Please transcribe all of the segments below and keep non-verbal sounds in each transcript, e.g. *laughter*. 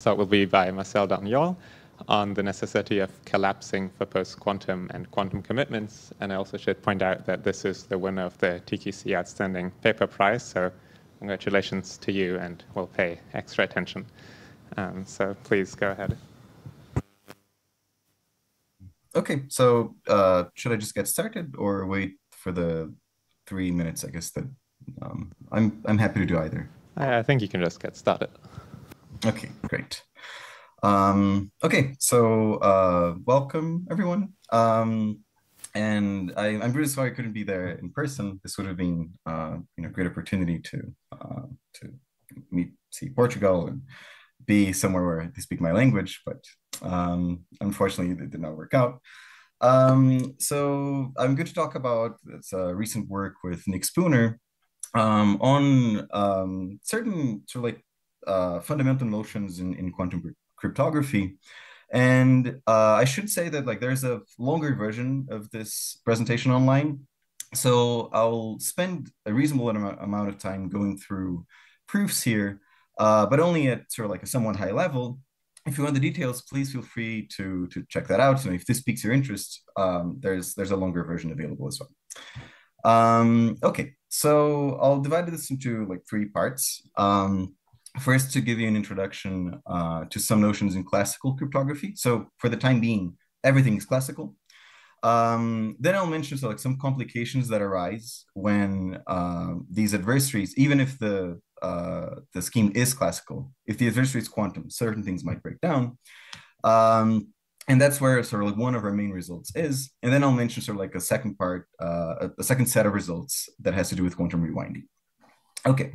So it will be by Marcel Dall'Agnol on the necessity of collapsing for post-quantum and quantum commitments. And I also should point out that this is the winner of the TQC Outstanding Paper Prize. So congratulations to you, and we'll pay extra attention. Um, so please go ahead. Okay, so uh, should I just get started or wait for the three minutes? I guess that um, I'm I'm happy to do either. I think you can just get started. Okay, great. Um, okay, so uh, welcome everyone. Um, and I, am really sorry I couldn't be there in person. This would have been uh, you know great opportunity to uh, to meet, see Portugal, and be somewhere where they speak my language. But um, unfortunately, it did not work out. Um, so I'm going to talk about uh, recent work with Nick Spooner um, on um, certain sort of like uh, fundamental notions in, in quantum cryptography. And uh, I should say that like there's a longer version of this presentation online. So I'll spend a reasonable amount of time going through proofs here, uh, but only at sort of like a somewhat high level. If you want the details, please feel free to, to check that out. And if this piques your interest, um, there's, there's a longer version available as well. Um, okay, so I'll divide this into like three parts. Um, first to give you an introduction uh, to some notions in classical cryptography. So for the time being, everything is classical. Um, then I'll mention so like some complications that arise when uh, these adversaries, even if the uh, the scheme is classical, if the adversary is quantum, certain things might break down. Um, and that's where sort of like one of our main results is. And then I'll mention sort of like a second part, uh, a second set of results that has to do with quantum rewinding. Okay,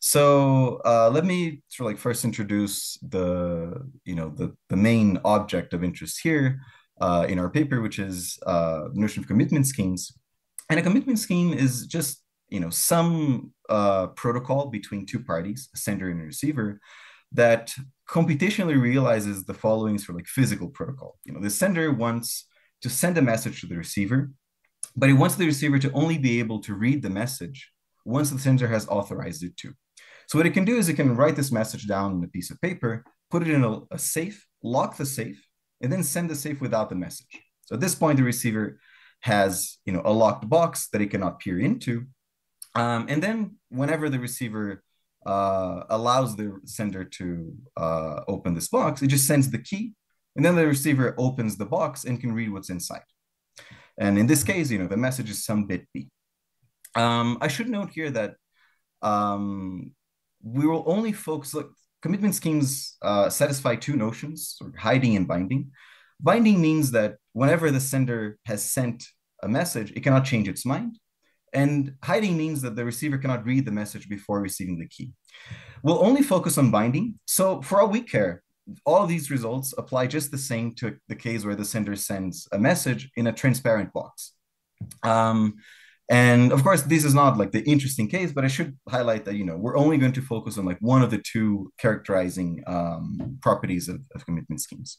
so uh, let me sort of like first introduce the you know the the main object of interest here uh, in our paper, which is uh, the notion of commitment schemes. And a commitment scheme is just you know some uh, protocol between two parties, a sender and a receiver, that computationally realizes the following sort of like physical protocol. You know, the sender wants to send a message to the receiver, but it wants the receiver to only be able to read the message once the sender has authorized it to. So what it can do is it can write this message down on a piece of paper, put it in a, a safe, lock the safe, and then send the safe without the message. So at this point, the receiver has you know a locked box that it cannot peer into. Um, and then whenever the receiver uh, allows the sender to uh, open this box, it just sends the key, and then the receiver opens the box and can read what's inside. And in this case, you know, the message is some bit B. Um, I should note here that um, we will only focus, like commitment schemes uh, satisfy two notions, hiding and binding. Binding means that whenever the sender has sent a message, it cannot change its mind. And hiding means that the receiver cannot read the message before receiving the key. We'll only focus on binding. So for all we care, all of these results apply just the same to the case where the sender sends a message in a transparent box. Um, and of course, this is not like the interesting case, but I should highlight that, you know, we're only going to focus on like one of the two characterizing um, properties of, of commitment schemes.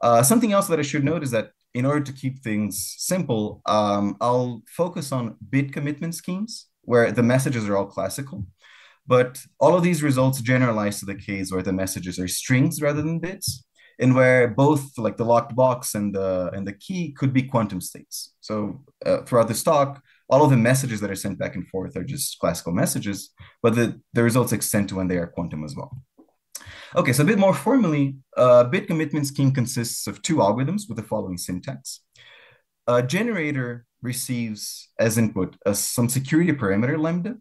Uh, something else that I should note is that in order to keep things simple, um, I'll focus on bit commitment schemes where the messages are all classical. But all of these results generalize to the case where the messages are strings rather than bits and where both like the locked box and the and the key could be quantum states. So uh, throughout this talk, all of the messages that are sent back and forth are just classical messages, but the, the results extend to when they are quantum as well. Okay, so a bit more formally, a bit commitment scheme consists of two algorithms with the following syntax. A generator receives as input a, some security parameter lambda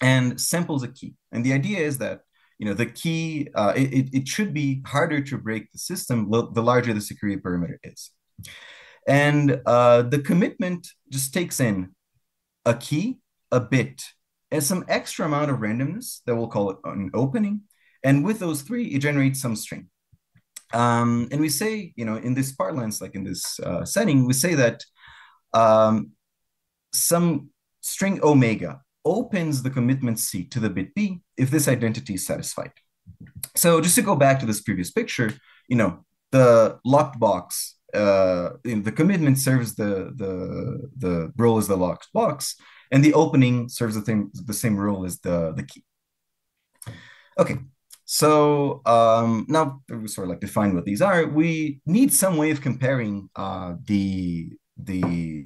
and samples a key. And the idea is that you know the key uh, it, it should be harder to break the system the larger the security parameter is. And uh, the commitment just takes in a key, a bit, and some extra amount of randomness that we'll call it an opening. And with those three, it generates some string. Um, and we say, you know, in this parlance, like in this uh, setting, we say that um, some string omega opens the commitment C to the bit B if this identity is satisfied. So just to go back to this previous picture, you know, the locked box uh, the commitment serves the the the role as the locked box, and the opening serves the same the same role as the the key. Okay, So um, now we sort of like define what these are, we need some way of comparing uh, the the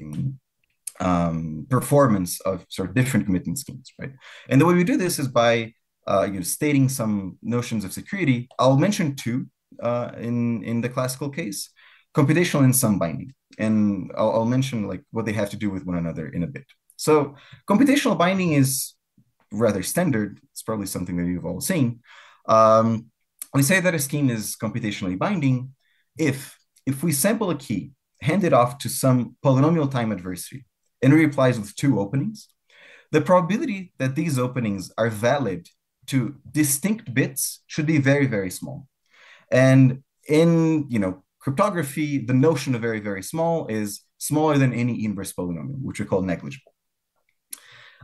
um, performance of sort of different commitment schemes, right? And the way we do this is by uh, you know, stating some notions of security. I'll mention two uh, in in the classical case: computational and sum binding, and I'll, I'll mention like what they have to do with one another in a bit. So computational binding is rather standard. It's probably something that you've all seen. Um, we say that a scheme is computationally binding if if we sample a key, hand it off to some polynomial time adversary, and it replies with two openings, the probability that these openings are valid to distinct bits should be very, very small. And in you know cryptography, the notion of very, very small is smaller than any inverse polynomial, which we call negligible.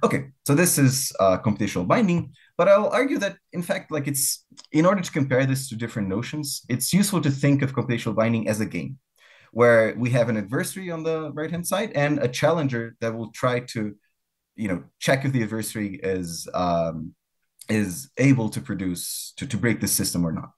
Okay, so this is uh, computational binding, but I'll argue that in fact, like it's in order to compare this to different notions, it's useful to think of computational binding as a game, where we have an adversary on the right hand side and a challenger that will try to, you know, check if the adversary is um, is able to produce to, to break the system or not.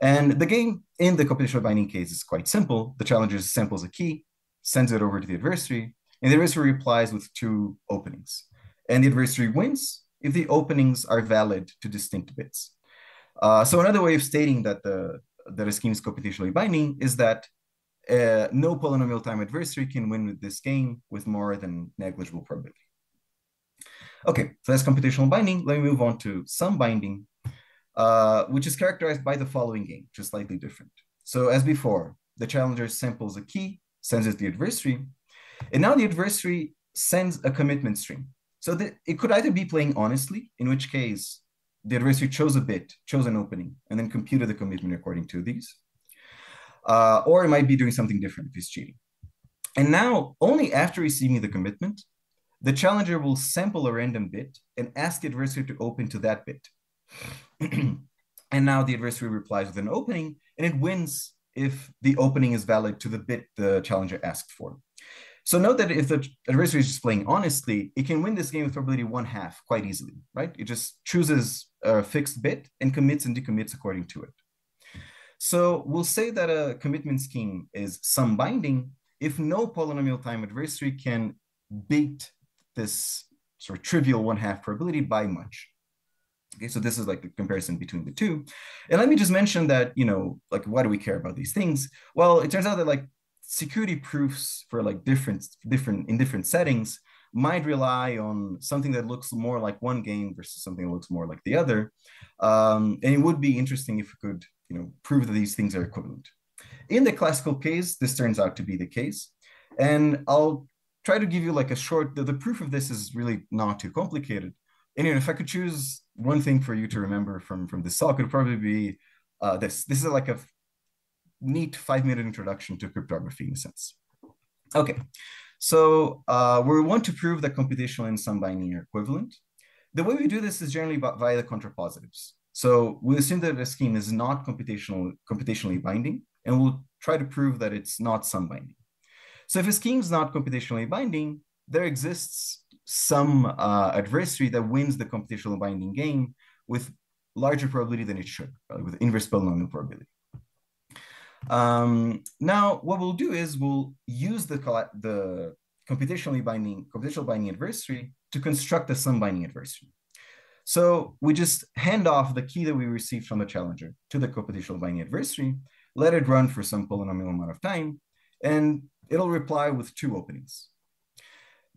And the game in the computational binding case is quite simple. The challenger samples a key, sends it over to the adversary, and the adversary replies with two openings and the adversary wins if the openings are valid to distinct bits. Uh, so another way of stating that the that a scheme is computationally binding is that uh, no polynomial time adversary can win with this game with more than negligible probability. Okay, so that's computational binding. Let me move on to sum binding, uh, which is characterized by the following game, just slightly different. So as before, the challenger samples a key, sends it to the adversary, and now the adversary sends a commitment string. So the, it could either be playing honestly, in which case the adversary chose a bit, chose an opening, and then computed the commitment according to these. Uh, or it might be doing something different if he's cheating. And now, only after receiving the commitment, the challenger will sample a random bit and ask the adversary to open to that bit. *clears throat* and now the adversary replies with an opening, and it wins if the opening is valid to the bit the challenger asked for. So note that if the adversary is just playing honestly, it can win this game with probability one half quite easily, right? It just chooses a fixed bit and commits and decommits according to it. So we'll say that a commitment scheme is sum binding if no polynomial time adversary can beat this sort of trivial one half probability by much. Okay, so this is like the comparison between the two. And let me just mention that, you know, like, why do we care about these things? Well, it turns out that like security proofs for like different different in different settings might rely on something that looks more like one game versus something that looks more like the other um, and it would be interesting if we could you know prove that these things are equivalent in the classical case this turns out to be the case and i'll try to give you like a short the, the proof of this is really not too complicated and if i could choose one thing for you to remember from from this talk would probably be uh, this this is like a neat five minute introduction to cryptography in a sense. Okay, so uh, we want to prove that computational and binding are equivalent. The way we do this is generally via the contrapositives. So we assume that a scheme is not computational, computationally binding, and we'll try to prove that it's not sum binding. So if a scheme is not computationally binding, there exists some uh, adversary that wins the computational binding game with larger probability than it should, with inverse polynomial probability. Um, now, what we'll do is we'll use the, the computationally binding, computational binding adversary to construct a sum binding adversary. So we just hand off the key that we received from the challenger to the computational binding adversary, let it run for some polynomial amount of time, and it'll reply with two openings.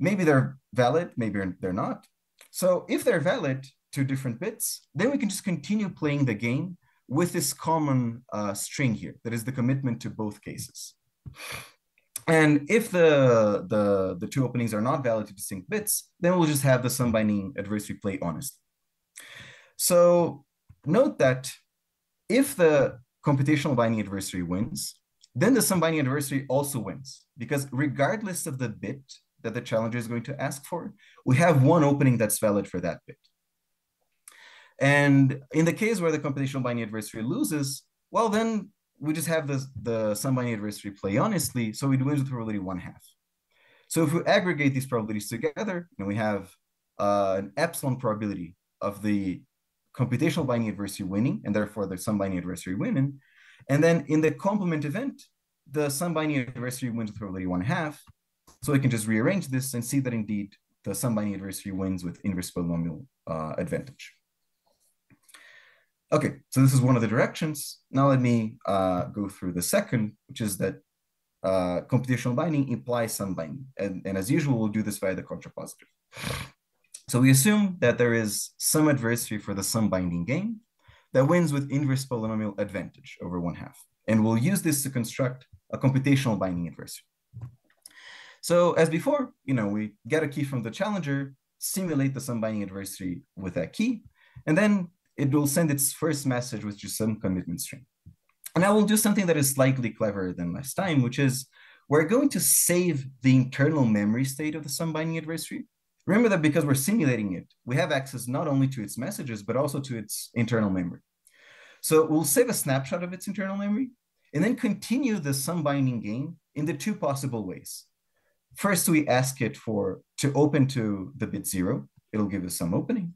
Maybe they're valid, maybe they're not. So if they're valid to different bits, then we can just continue playing the game with this common uh, string here, that is the commitment to both cases. And if the, the, the two openings are not valid to distinct bits, then we'll just have the sum binding adversary play honestly. So note that if the computational binding adversary wins, then the sum binding adversary also wins because regardless of the bit that the challenger is going to ask for, we have one opening that's valid for that bit. And in the case where the computational binding adversary loses, well, then we just have the, the sum binding adversary play honestly, so it wins with probability one half. So if we aggregate these probabilities together, then we have uh, an epsilon probability of the computational binding adversary winning, and therefore the sum binding adversary winning. And then in the complement event, the sum binding adversary wins with probability one half. So we can just rearrange this and see that indeed the sum binding adversary wins with inverse polynomial uh, advantage. Okay, so this is one of the directions. Now let me uh, go through the second, which is that uh, computational binding implies sum binding. And, and as usual, we'll do this via the contrapositive. So we assume that there is some adversary for the sum binding game that wins with inverse polynomial advantage over one half. And we'll use this to construct a computational binding adversary. So as before, you know, we get a key from the challenger, simulate the sum binding adversary with that key, and then it will send its first message with just some commitment string. And I will do something that is slightly cleverer than last time, which is we're going to save the internal memory state of the sum binding adversary. Remember that because we're simulating it, we have access not only to its messages, but also to its internal memory. So we'll save a snapshot of its internal memory and then continue the sum binding game in the two possible ways. First, we ask it for to open to the bit zero. It'll give us some opening.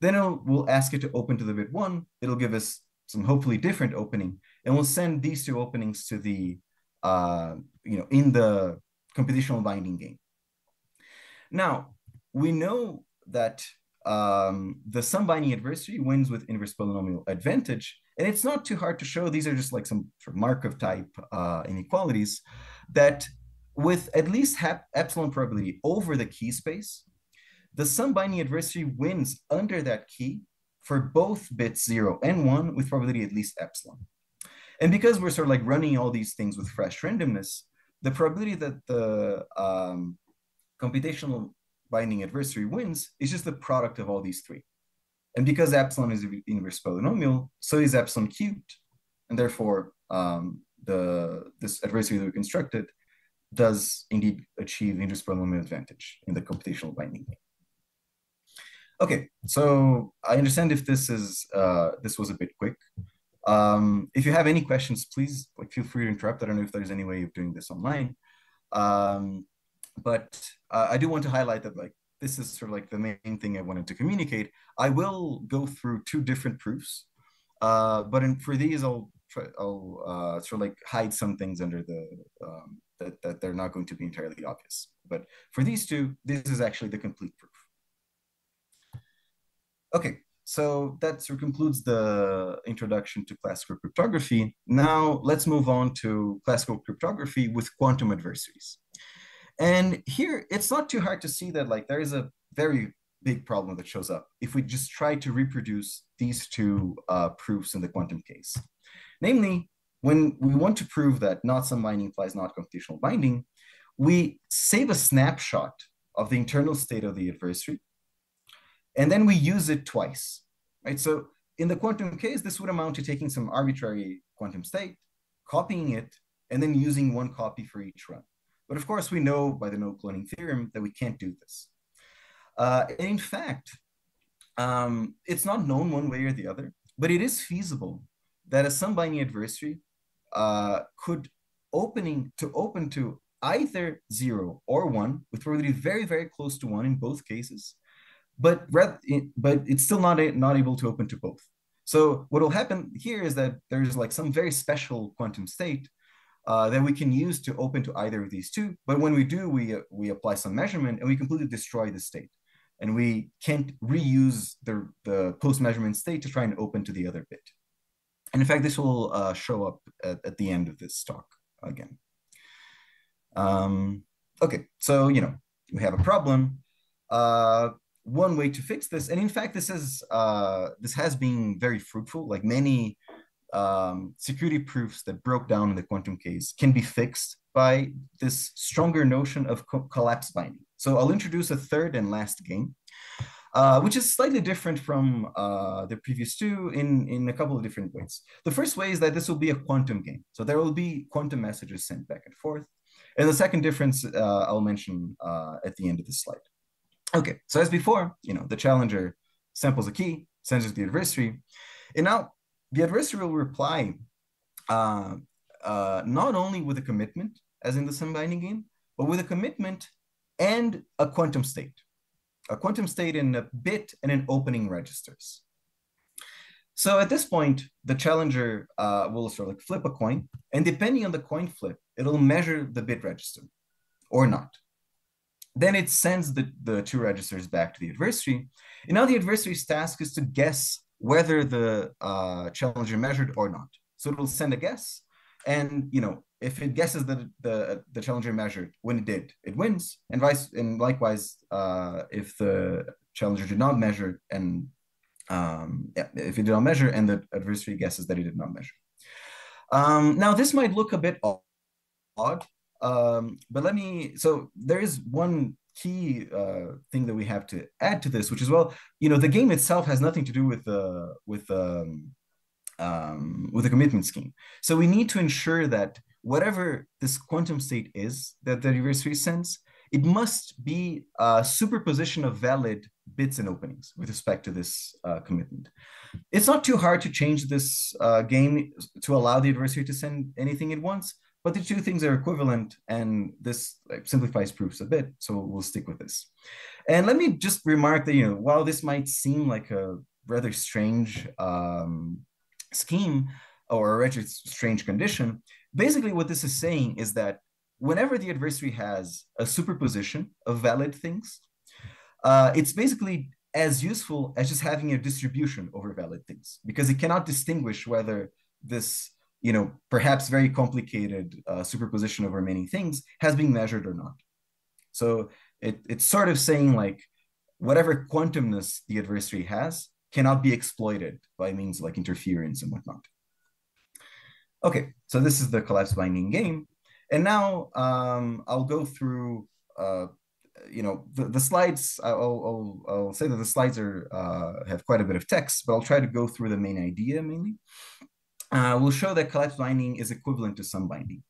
Then we'll ask it to open to the bit one. It'll give us some hopefully different opening. And we'll send these two openings to the, uh, you know, in the computational binding game. Now, we know that um, the sum binding adversary wins with inverse polynomial advantage. And it's not too hard to show. These are just like some sort of Markov type uh, inequalities that with at least epsilon probability over the key space, the sum binding adversary wins under that key for both bits zero and one with probability at least epsilon. And because we're sort of like running all these things with fresh randomness, the probability that the um, computational binding adversary wins is just the product of all these three. And because epsilon is inverse polynomial, so is epsilon cubed. And therefore, um, the this adversary that we constructed does indeed achieve inverse polynomial advantage in the computational binding. Okay, so I understand if this is uh, this was a bit quick. Um, if you have any questions, please like feel free to interrupt. I don't know if there's any way of doing this online, um, but uh, I do want to highlight that like this is sort of like the main thing I wanted to communicate. I will go through two different proofs, uh, but in, for these I'll try, I'll uh, sort of like hide some things under the um, that that they're not going to be entirely obvious. But for these two, this is actually the complete proof. Okay, so that sort of concludes the introduction to classical cryptography. Now let's move on to classical cryptography with quantum adversaries. And here, it's not too hard to see that like there is a very big problem that shows up if we just try to reproduce these two uh, proofs in the quantum case. Namely, when we want to prove that not sum binding implies not computational binding, we save a snapshot of the internal state of the adversary and then we use it twice, right? So in the quantum case, this would amount to taking some arbitrary quantum state, copying it, and then using one copy for each run. But of course, we know by the no cloning theorem that we can't do this. Uh, in fact, um, it's not known one way or the other, but it is feasible that a sum binding adversary uh, could opening to open to either zero or one with probability very, very close to one in both cases, but but it's still not a, not able to open to both. So what will happen here is that there's like some very special quantum state uh, that we can use to open to either of these two. But when we do, we uh, we apply some measurement and we completely destroy the state, and we can't reuse the the post measurement state to try and open to the other bit. And in fact, this will uh, show up at, at, the end of this talk again. Um, okay, so you know we have a problem. Uh, one way to fix this, and in fact, this is uh, this has been very fruitful. Like many um, security proofs that broke down in the quantum case can be fixed by this stronger notion of co collapse binding. So I'll introduce a third and last game, uh, which is slightly different from uh, the previous two in, in a couple of different ways. The first way is that this will be a quantum game. So there will be quantum messages sent back and forth. And the second difference uh, I'll mention uh, at the end of this slide. Okay, so as before, you know, the challenger samples a key, sends it to the adversary, and now the adversary will reply uh, not only with a commitment, as in the sum binding game, but with a commitment and a quantum state, a quantum state in a bit and an opening registers. So at this point, the challenger uh, will sort of like flip a coin, and depending on the coin flip, it'll measure the bit register or not. Then it sends the, the two registers back to the adversary. And now the adversary's task is to guess whether the uh, challenger measured or not. So it'll send a guess. And you know, if it guesses that the the challenger measured when it did, it wins. And vice and likewise, uh, if the challenger did not measure and um, yeah, if it did not measure and the adversary guesses that he did not measure. Um, now this might look a bit odd, um, but let me, so there is one key uh, thing that we have to add to this, which is, well, you know, the game itself has nothing to do with the, with, um, um, with the commitment scheme. So we need to ensure that whatever this quantum state is that the adversary sends, it must be a superposition of valid bits and openings with respect to this uh, commitment. It's not too hard to change this uh, game to allow the adversary to send anything it wants, but the two things are equivalent and this like, simplifies proofs a bit. So we'll stick with this. And let me just remark that, you know, while this might seem like a rather strange um, scheme or a rather strange condition, basically what this is saying is that whenever the adversary has a superposition of valid things, uh, it's basically as useful as just having a distribution over valid things because it cannot distinguish whether this, you know, perhaps very complicated uh, superposition over many things has been measured or not. So it, it's sort of saying like whatever quantumness the adversary has cannot be exploited by means like interference and whatnot. Okay, so this is the collapse binding game. And now um, I'll go through uh, you know the, the slides. I'll, I'll, I'll say that the slides are uh, have quite a bit of text but I'll try to go through the main idea mainly. Uh, we'll show that collapse binding is equivalent to sum binding.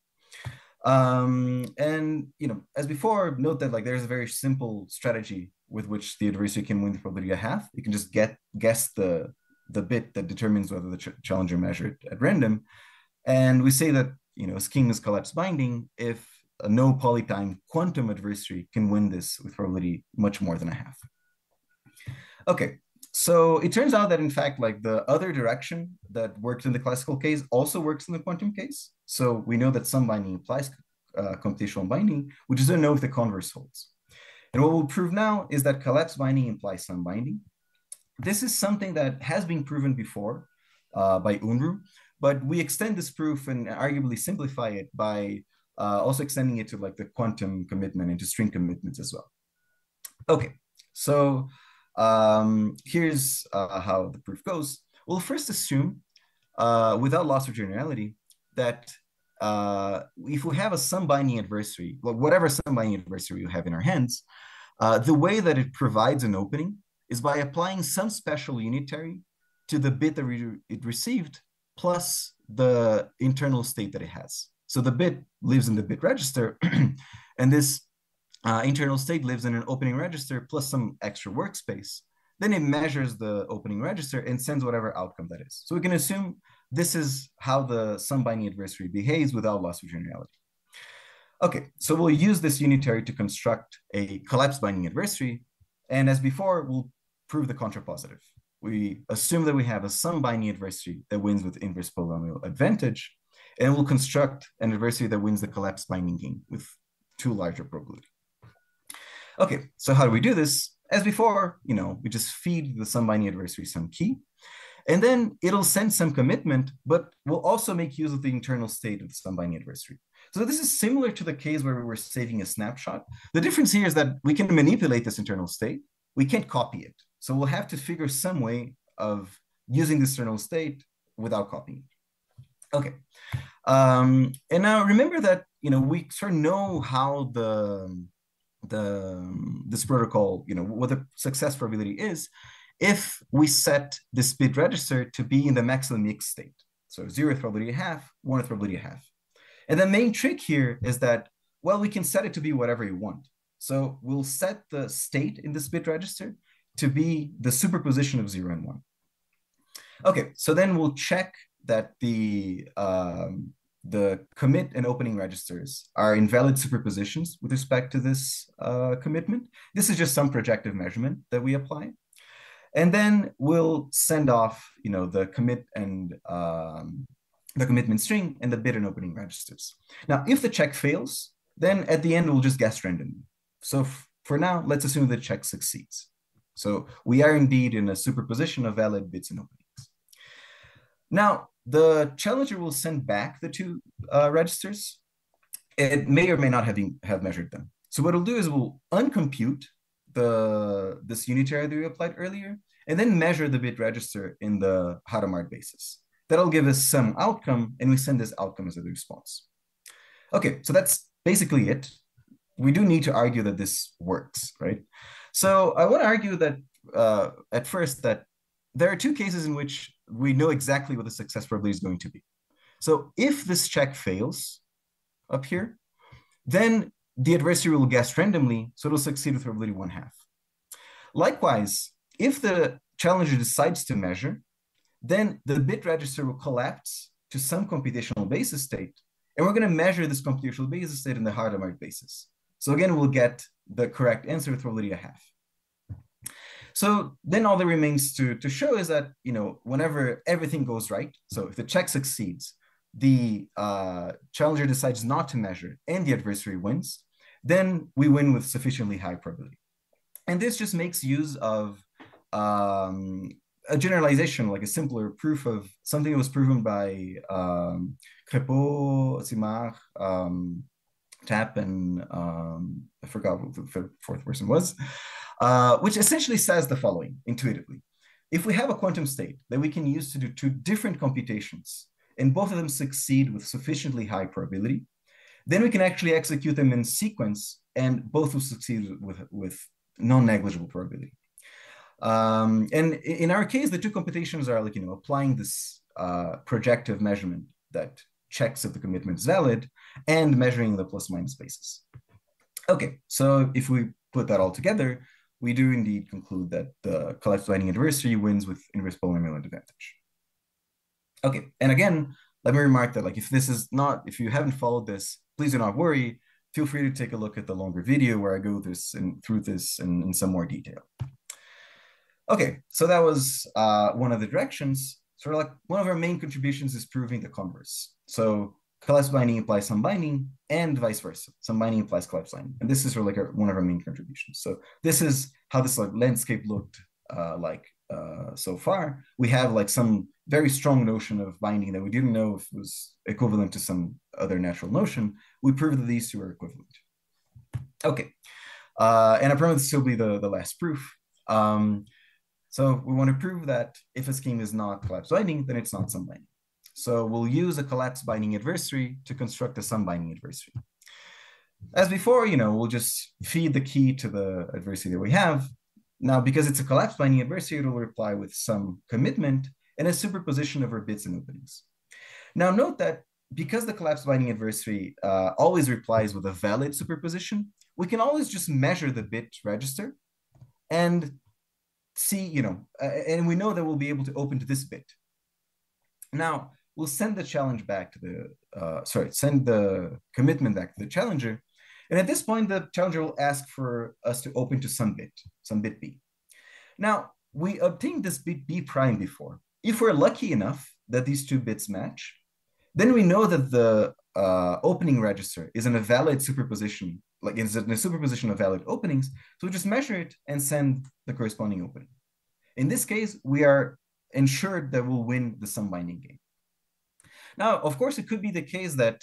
Um, and you know as before note that like there's a very simple strategy with which the adversary can win the probability a half. You can just get guess the the bit that determines whether the ch challenger measured at random and we say that you know scheme is collapse binding if a no polytime quantum adversary can win this with probability much more than a half. Okay, so it turns out that in fact, like the other direction that worked in the classical case also works in the quantum case. So we know that sum binding implies uh, computational binding, which is a know if the converse holds. And what we'll prove now is that collapse binding implies sum binding. This is something that has been proven before uh, by Unruh, but we extend this proof and arguably simplify it by uh, also extending it to like the quantum commitment and to string commitments as well. Okay, so um, here's uh, how the proof goes. We'll first assume, uh, without loss of generality, that uh, if we have a sum binding adversary, well, whatever sum binding adversary we have in our hands, uh, the way that it provides an opening is by applying some special unitary to the bit that re it received plus the internal state that it has. So the bit lives in the bit register, *clears throat* and this uh, internal state lives in an opening register plus some extra workspace. Then it measures the opening register and sends whatever outcome that is. So we can assume this is how the sum binding adversary behaves without loss of generality. Okay, so we'll use this unitary to construct a collapse binding adversary. And as before, we'll prove the contrapositive. We assume that we have a sum binding adversary that wins with inverse polynomial advantage and we'll construct an adversary that wins the collapse binding game with two larger probability. Okay, so how do we do this? As before, you know, we just feed the sum binding adversary some key, and then it'll send some commitment, but we'll also make use of the internal state of the sum binding adversary. So this is similar to the case where we were saving a snapshot. The difference here is that we can manipulate this internal state. We can't copy it. So we'll have to figure some way of using this internal state without copying it. Okay, um, and now remember that you know we sort of know how the the this protocol, you know, what the success probability is if we set this bit register to be in the maximum mix state. So zero probability half, one probability half. And the main trick here is that, well, we can set it to be whatever you want. So we'll set the state in this bit register to be the superposition of zero and one. Okay, so then we'll check that the um, the commit and opening registers are invalid superpositions with respect to this uh, commitment. This is just some projective measurement that we apply. And then we'll send off, you know, the commit and um, the commitment string and the bit and opening registers. Now, if the check fails, then at the end, we'll just guess randomly. So for now, let's assume the check succeeds. So we are indeed in a superposition of valid bits and openings. Now, the challenger will send back the two uh, registers. It may or may not have, been, have measured them. So what it'll do is we'll uncompute the this unitary that we applied earlier, and then measure the bit register in the Hadamard basis. That'll give us some outcome, and we send this outcome as a response. Okay, so that's basically it. We do need to argue that this works, right? So I want to argue that uh, at first that there are two cases in which we know exactly what the success probability is going to be. So if this check fails up here, then the adversary will guess randomly, so it'll succeed with probability one half. Likewise, if the challenger decides to measure, then the bit register will collapse to some computational basis state, and we're going to measure this computational basis state in the Hadamard basis. So again, we'll get the correct answer with probability a half. So then all that remains to, to show is that, you know, whenever everything goes right, so if the check succeeds, the uh, challenger decides not to measure and the adversary wins, then we win with sufficiently high probability. And this just makes use of um, a generalization, like a simpler proof of something that was proven by um, Crépeau, Simard, um, Tapp, and um, I forgot what the fourth person was, uh, which essentially says the following intuitively. If we have a quantum state that we can use to do two different computations, and both of them succeed with sufficiently high probability, then we can actually execute them in sequence and both will succeed with, with non-negligible probability. Um, and in our case, the two computations are like, you know, applying this uh, projective measurement that checks if the commitment is valid and measuring the plus minus basis. Okay, so if we put that all together, we do indeed conclude that the collapse binding adversary wins with inverse polynomial advantage. Okay, and again, let me remark that like if this is not, if you haven't followed this, please do not worry. Feel free to take a look at the longer video where I go this and through this in, in some more detail. Okay, so that was uh, one of the directions. Sort of like one of our main contributions is proving the converse. So collapse binding implies sum binding and vice versa. Sum binding implies collapse binding. And this is of like our, one of our main contributions. So this is how this like landscape looked uh, like uh, so far. We have like some very strong notion of binding that we didn't know if it was equivalent to some other natural notion. We proved that these two are equivalent. Okay, uh, and I promise this will be the, the last proof. Um, so we want to prove that if a scheme is not collapse binding, then it's not sum binding. So we'll use a collapse binding adversary to construct a sum binding adversary. As before, you know, we'll just feed the key to the adversary that we have. Now, because it's a collapse binding adversary, it'll reply with some commitment and a superposition of our bits and openings. Now note that because the collapse binding adversary uh, always replies with a valid superposition, we can always just measure the bit register and see, you know, and we know that we'll be able to open to this bit. Now, we'll send the challenge back to the, uh, sorry, send the commitment back to the challenger. And at this point, the challenger will ask for us to open to some bit, some bit B. Now, we obtained this bit B prime before. If we're lucky enough that these two bits match, then we know that the uh, opening register is in a valid superposition, like it's in a superposition of valid openings. So we just measure it and send the corresponding opening. In this case, we are ensured that we'll win the sum binding game. Now, of course, it could be the case that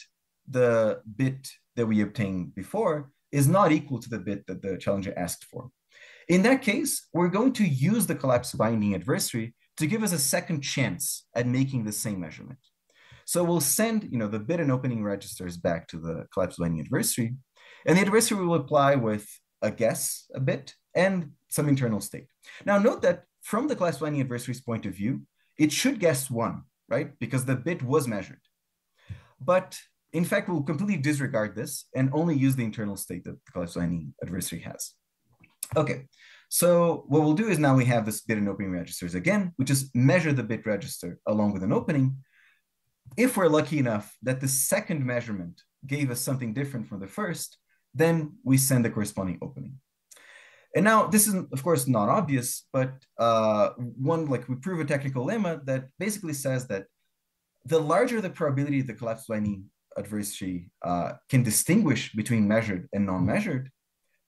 the bit that we obtained before is not equal to the bit that the challenger asked for. In that case, we're going to use the collapse binding adversary to give us a second chance at making the same measurement. So we'll send you know, the bit and opening registers back to the collapse binding adversary, and the adversary will apply with a guess a bit and some internal state. Now note that from the collapse binding adversary's point of view, it should guess one, right? Because the bit was measured. But in fact, we'll completely disregard this and only use the internal state that the collapse binding adversary has. Okay, so what we'll do is now we have this bit and opening registers again, we just measure the bit register along with an opening. If we're lucky enough that the second measurement gave us something different from the first, then we send the corresponding opening. And now this is, of course, not obvious, but uh, one, like we prove a technical lemma that basically says that the larger the probability the collapsed binding adversary uh, can distinguish between measured and non-measured,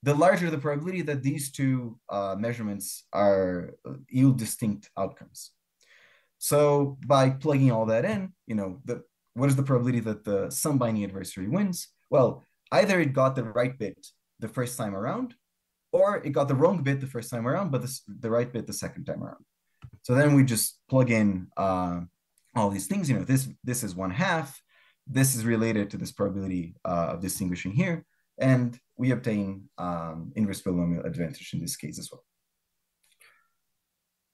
the larger the probability that these two uh, measurements are uh, yield distinct outcomes. So by plugging all that in, you know, the, what is the probability that the sum binding adversary wins? Well, either it got the right bit the first time around, or it got the wrong bit the first time around, but the, the right bit the second time around. So then we just plug in uh, all these things. You know, this this is one half. This is related to this probability uh, of distinguishing here, and we obtain um, inverse polynomial advantage in this case as well.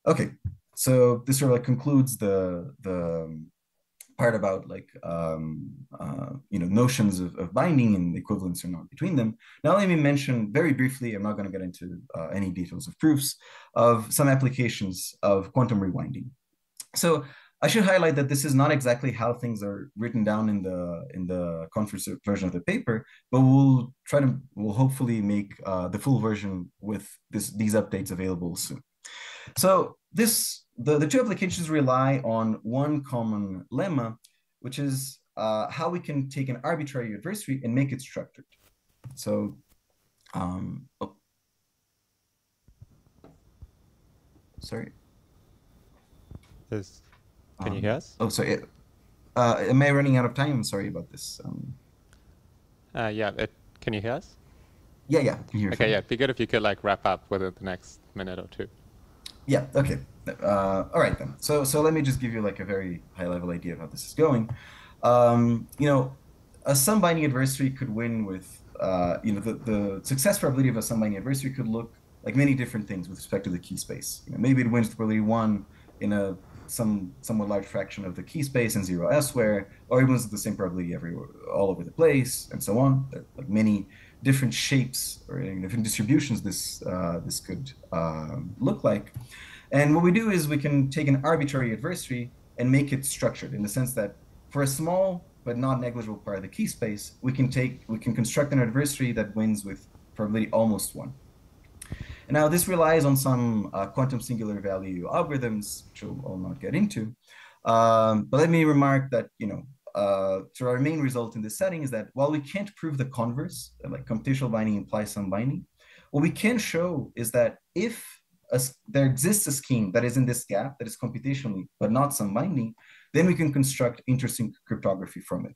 Okay, so this sort of like concludes the the part about like um, uh, you know notions of, of binding and equivalence or not between them. Now let me mention very briefly. I'm not going to get into uh, any details of proofs of some applications of quantum rewinding. So I should highlight that this is not exactly how things are written down in the in the conference version of the paper, but we'll try to we'll hopefully make uh, the full version with this these updates available soon. So this the, the two applications rely on one common lemma, which is uh, how we can take an arbitrary adversary and make it structured. So, um, oh. sorry. Is, can um, you hear us? Oh, sorry. Uh, am I running out of time? I'm sorry about this. Um, uh, yeah, it, can you hear us? Yeah, yeah. okay, yeah, it'd be good if you could like wrap up within the next minute or two. Yeah, okay. Uh, all right then. So so let me just give you like a very high level idea of how this is going. Um, you know, a sum binding adversary could win with uh, you know the, the success probability of a sum binding adversary could look like many different things with respect to the key space. You know, maybe it wins probability one in a some somewhat large fraction of the key space and zero elsewhere, or it wins the same probability everywhere all over the place, and so on. There like many different shapes or different distributions this uh, this could um, look like. And what we do is we can take an arbitrary adversary and make it structured in the sense that for a small but not negligible part of the key space, we can take we can construct an adversary that wins with probability almost one. And now this relies on some uh, quantum singular value algorithms, which I'll not get into. Um, but let me remark that you know uh, so our main result in this setting is that while we can't prove the converse, like computational binding implies sum binding, what we can show is that if a, there exists a scheme that is in this gap that is computationally but not sum binding, then we can construct interesting cryptography from it.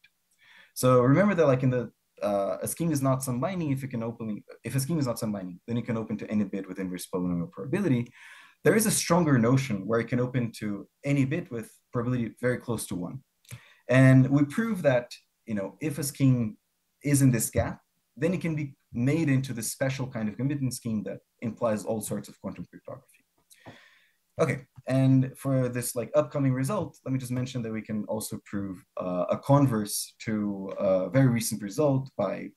So remember that like in the uh, a scheme is not sum binding if it can open if a scheme is not sum binding, then it can open to any bit with inverse polynomial probability. There is a stronger notion where it can open to any bit with probability very close to one. And we prove that, you know, if a scheme is in this gap, then it can be made into this special kind of commitment scheme that implies all sorts of quantum cryptography. Okay, and for this like upcoming result, let me just mention that we can also prove uh, a converse to a very recent result by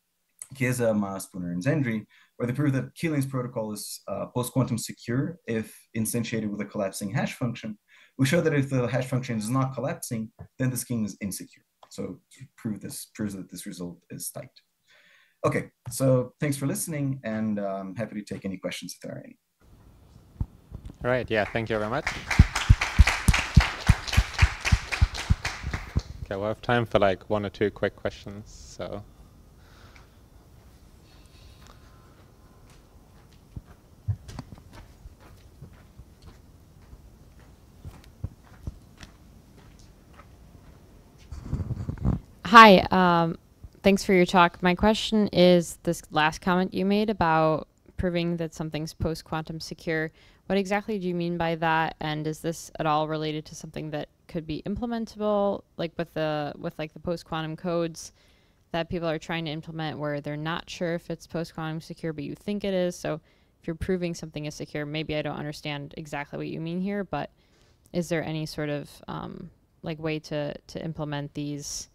Chiesa, Ma, Spooner, and Zhandry, where they prove that Kilian's protocol is uh, post-quantum secure if instantiated with a collapsing hash function, we show that if the hash function is not collapsing, then the scheme is insecure. So prove this proves that this result is tight. Okay, so thanks for listening, and I'm um, happy to take any questions if there are any. All right, yeah, thank you very much. Okay, we'll have time for like one or two quick questions, so. Hi, um, thanks for your talk. My question is this last comment you made about proving that something's post quantum secure. What exactly do you mean by that? And is this at all related to something that could be implementable, like with the with like the post quantum codes that people are trying to implement, where they're not sure if it's post quantum secure, but you think it is? So if you're proving something is secure, maybe I don't understand exactly what you mean here, but is there any sort of um, like way to to implement these?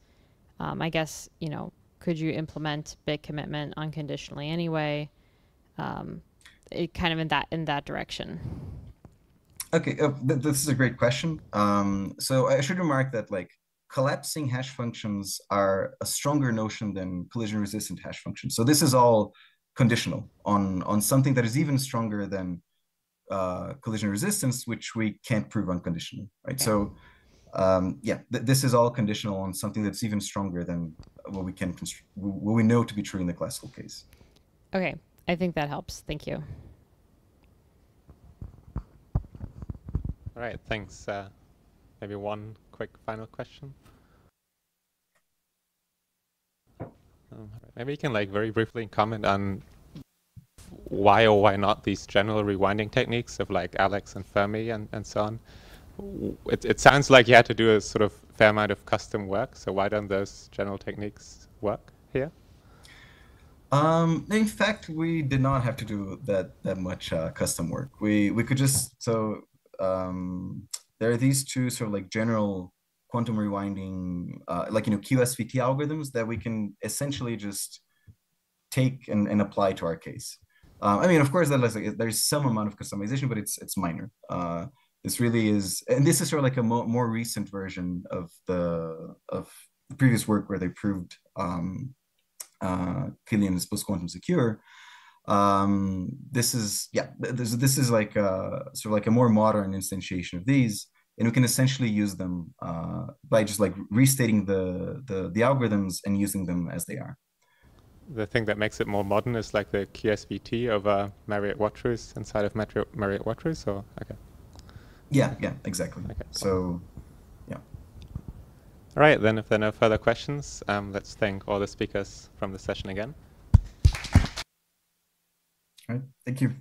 Um, I guess, you know, could you implement bit commitment unconditionally anyway? Um, it kind of in that in that direction. Okay, uh, th this is a great question. Um, so I should remark that like collapsing hash functions are a stronger notion than collision resistant hash functions. So this is all conditional on on something that is even stronger than uh, collision resistance, which we can't prove unconditionally, right? Okay. So um, yeah, th this is all conditional on something that's even stronger than what we can what we know to be true in the classical case. Okay, I think that helps. Thank you. All right, thanks. Uh, maybe one quick final question. Um, maybe you can like very briefly comment on why or why not these general rewinding techniques of like Alex and Fermi and, and so on. It, it sounds like you had to do a sort of fair amount of custom work. So why don't those general techniques work here? Um, in fact, we did not have to do that that much uh, custom work. We we could just so um, there are these two sort of like general quantum rewinding, uh, like you know QSVT algorithms that we can essentially just take and, and apply to our case. Uh, I mean, of course, that like, there's some amount of customization, but it's it's minor. Uh, this really is, and this is sort of like a mo more recent version of the of the previous work where they proved um, uh, Kilian is post quantum secure. Um, this is yeah, this this is like a, sort of like a more modern instantiation of these, and we can essentially use them uh, by just like restating the, the the algorithms and using them as they are. The thing that makes it more modern is like the QSVT over Marriott-Watrous inside of Marriott-Watrous, or okay. Yeah, yeah, exactly. Okay, cool. So, yeah. All right, then if there are no further questions, um, let's thank all the speakers from the session again. All right, thank you.